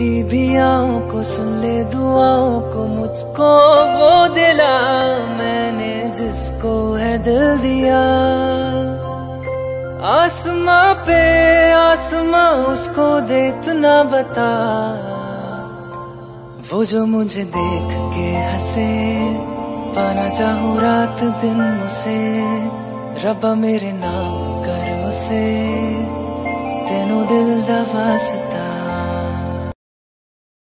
मेरी भी को सुन ले, दुआओं को मुझको वो दिला। मैंने जिसको है दिल दिया। आसमां पे आसमां उसको दे, इतना बता। वो जो मुझे देख के हंसे, पाना चाहूँ रात दिन उसे। रबा मेरे नाम कर उसे। तेनों दिल दा वास्ता